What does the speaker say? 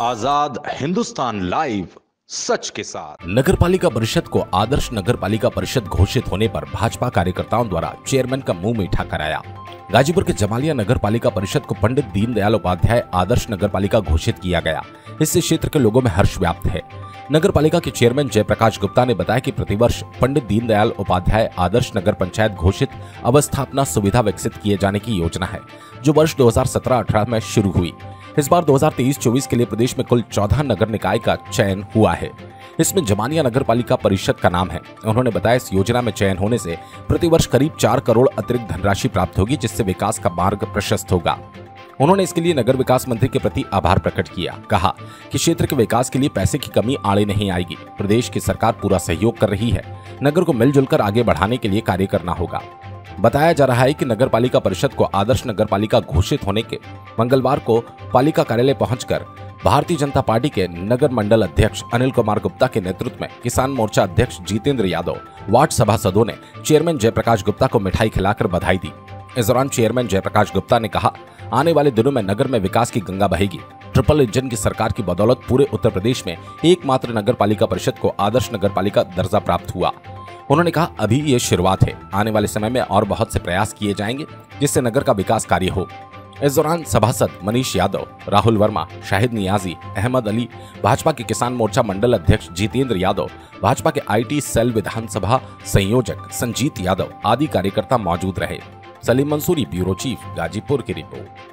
आज़ाद Hindustan live सच के साथ। नगर पालिका परिषद को आदर्श नगर पालिका परिषद घोषित होने पर भाजपा कार्यकर्ताओं द्वारा चेयरमैन का मुँह मीठा कराया। गाजीपुर के जमालिया नगर पालिका परिषद को पंडित दीनदयाल उपाध्याय आदर्श नगर पालिका घोषित किया गया। इससे क्षेत्र के लोगों में हर्ष व्याप्त है। नगर पालिका के चेयरमैन जयप्रकाश गुप्ता ने बताया कि प्रतिवर्ष पंडित दीनदयाल उपाध्याय आदर्श नगर पंचायत घोषित अवस्थापना सुविधा विकसित किए जाने की योजना है, जो वर्ष 2017-18 में शुरू हुई। इस बार 2023-24 के लिए प्रदेश में कुल 14 नगर निकाय का चयन हुआ है। इसमें जमानिया नगर पालिका परिषद का नाम है। उन्होंने बताया इस योजना में चयन होने से प्रतिवर्ष करीब चार करोड़ अतिरिक्त धनराशि प्राप्त होगी, जिससे विकास का मार्ग प्रशस्त होगा। उन्होंने इसके लिए नगर विकास मंत्री के प्रति आभार प्रकट किया। कहा कि क्षेत्र के विकास के लिए पैसे की कमी आड़े नहीं आएगी। प्रदेश की सरकार पूरा सहयोग कर रही है। नगर को मिलजुल कर आगे बढ़ाने के लिए कार्य करना होगा। बताया जा रहा है कि नगर पालिका परिषद को आदर्श नगर पालिका घोषित होने के मंगलवार को पालिका कार्यालय पहुंचकर भारतीय जनता पार्टी के नगर मंडल अध्यक्ष अनिल कुमार गुप्ता के नेतृत्व में किसान मोर्चा अध्यक्ष जितेंद्र यादव, वार्ड सभासदों ने चेयरमैन जयप्रकाश गुप्ता को मिठाई खिलाकर बधाई दी। इस दौरान चेयरमैन जयप्रकाश गुप्ता ने कहा, आने वाले दिनों में नगर में विकास की गंगा बहेगी। ट्रिपल इंजन की सरकार की बदौलत पूरे उत्तर प्रदेश में एकमात्र नगर पालिका परिषद को आदर्श नगर पालिका दर्जा प्राप्त हुआ। उन्होंने कहा, अभी ये शुरुआत है। आने वाले समय में और बहुत से प्रयास किए जाएँगे, जिससे नगर का विकास कार्य हो। इस दौरान सभासद मनीष यादव, राहुल वर्मा, शाहिद नियाजी, अहमद अली, भाजपा के किसान मोर्चा मंडल अध्यक्ष जितेंद्र यादव, भाजपा के आईटी सेल विधानसभा संयोजक संजीत यादव आदि कार्यकर्ता मौजूद रहे। सलीम मंसूरी, ब्यूरो चीफ, गाजीपुर की रिपोर्ट।